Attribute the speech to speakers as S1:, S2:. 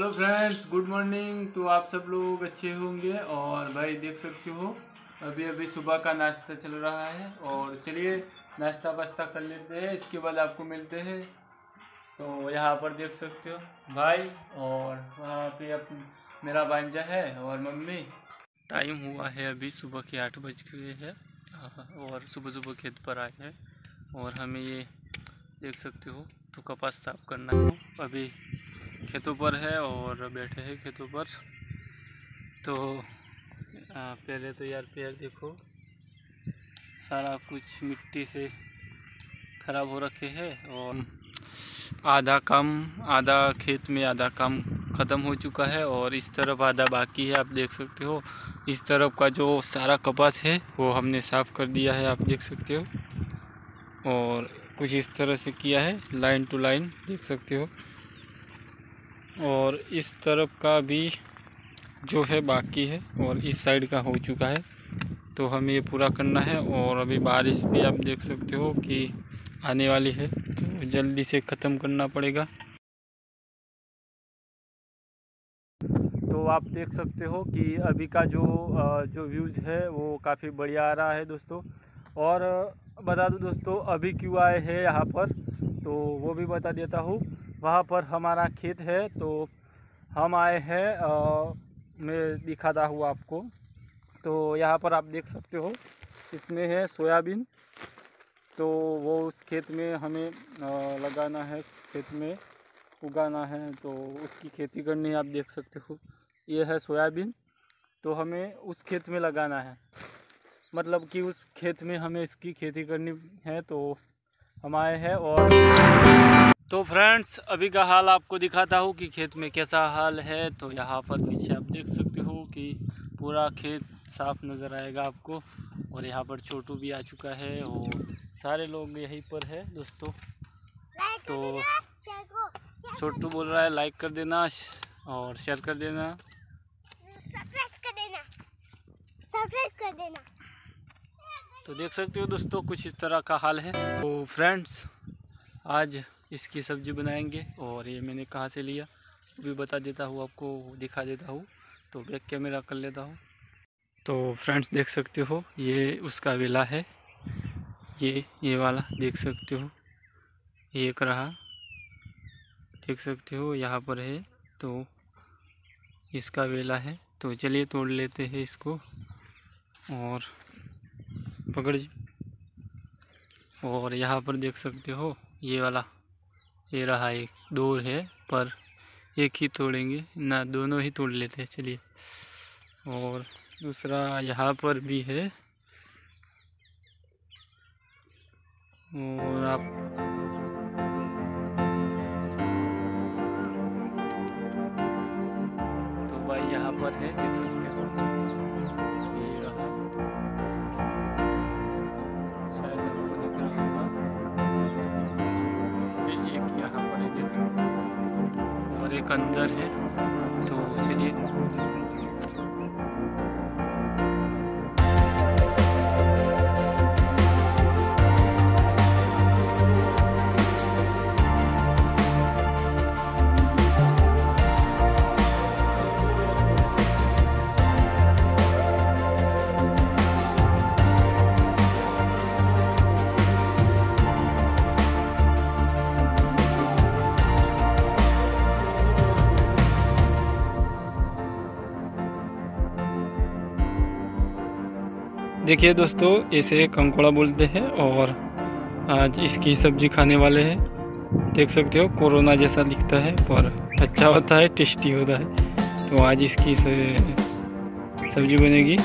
S1: Hello friends, good morning. तो आप सब लोग अच्छे होंगे और भाई देख सकते हो, अभी अभी सुबह का नाश्ता चल रहा है और चलिए नाश्ता वास्ता कर लेते हैं। इसके बाद आपको मिलते हैं। तो यहाँ पर देख सकते हो भाई और वहाँ पे अप, मेरा भांजा है और मम्मी। टाइम हुआ है अभी सुबह के आठ बज गए हैं और सुबह सुबह खेत पर आए हैं। और हमें ये देख सकते हो तो कपास साफ़ करना है। अभी खेतों पर है और बैठे हैं खेतों पर। तो पहले तो यार पैर देखो, सारा कुछ मिट्टी से ख़राब हो रखे हैं और आधा काम, आधा खेत में आधा काम ख़त्म हो चुका है और इस तरफ़ आधा बाकी है, आप देख सकते हो। इस तरफ़ का जो सारा कपास है, वो हमने साफ़ कर दिया है, आप देख सकते हो। और कुछ इस तरह से किया है, लाइन टू लाइन, देख सकते हो। और इस तरफ़ का भी जो है बाकी है और इस साइड का हो चुका है। तो हमें ये पूरा करना है और अभी बारिश भी आप देख सकते हो कि आने वाली है तो जल्दी से ख़त्म करना पड़ेगा। तो आप देख सकते हो कि अभी का जो जो व्यूज़ है वो काफ़ी बढ़िया आ रहा है दोस्तों। और बता दूँ दोस्तों, अभी क्यों आए हैं यहाँ पर? तो वो भी बता देता हूँ। वहाँ पर हमारा खेत है तो हम आए हैं मैं दिखाता हूँ आपको। तो यहाँ पर आप देख सकते हो, इसमें है सोयाबीन। तो वो उस खेत में हमें लगाना है, खेत में उगाना है तो उसकी खेती करनी आप देख सकते हो। ये है सोयाबीन तो हमें उस खेत में लगाना है। मतलब कि उस खेत में हमें इसकी खेती करनी है तो हम आए हैं और तो फ्रेंड्स अभी का हाल आपको दिखाता हूँ कि खेत में कैसा हाल है। तो यहाँ पर पीछे आप देख सकते हो कि पूरा खेत साफ़ नज़र आएगा आपको और यहाँ पर छोटू भी आ चुका है और सारे लोग यहीं पर है दोस्तों। तो छोटू बोल रहा है लाइक कर देना और शेयर कर देना।
S2: सब्सक्राइब कर देना। सब्सक्राइब कर देना।
S1: तो देख सकते हो दोस्तों, कुछ इस तरह का हाल है। तो फ्रेंड्स आज इसकी सब्ज़ी बनाएँगे और ये मैंने कहाँ से लिया भी बता देता हूँ आपको, दिखा देता हूँ। तो बैक कैमरा कर लेता हूँ। तो फ्रेंड्स देख सकते हो, ये उसका वेला है। ये ये वाला, देख सकते हो। ये एक रहा। देख सकते हो, यहाँ पर है। तो इसका वेला है। तो चलिए तोड़ लेते हैं इसको। और पकड़ और यहाँ पर देख सकते हो, ये वाला, ये रहा एक दो है, पर एक ही तोड़ेंगे, ना, दोनों ही तोड़ लेते हैं, चलिए। और दूसरा यहाँ पर भी है। और आप तो भाई यहाँ पर है, देख सकते हो। और एक अंदर है तो चलिए। देखिए दोस्तों, इसे कंकोड़ा बोलते हैं और आज इसकी सब्ज़ी खाने वाले हैं। देख सकते हो, कोरोना जैसा दिखता है, पर अच्छा होता है, टेस्टी होता है। तो आज इसकी सब्ज़ी बनेगी।